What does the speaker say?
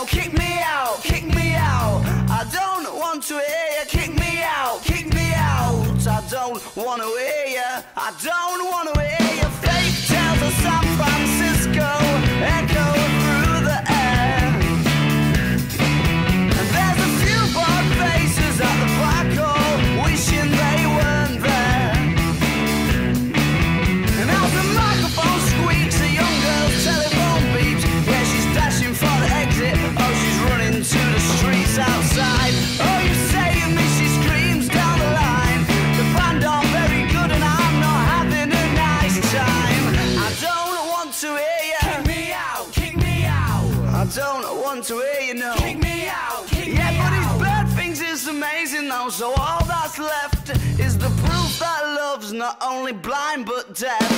know. Kick me out, kick me out. I don't want to hear you. Kick me out, kick me out. I don't want to hear don't want to hear you, know. Kick me out, kick yeah, but his bird things is amazing, though. So all that's left is the proof that love's not only blind but deaf.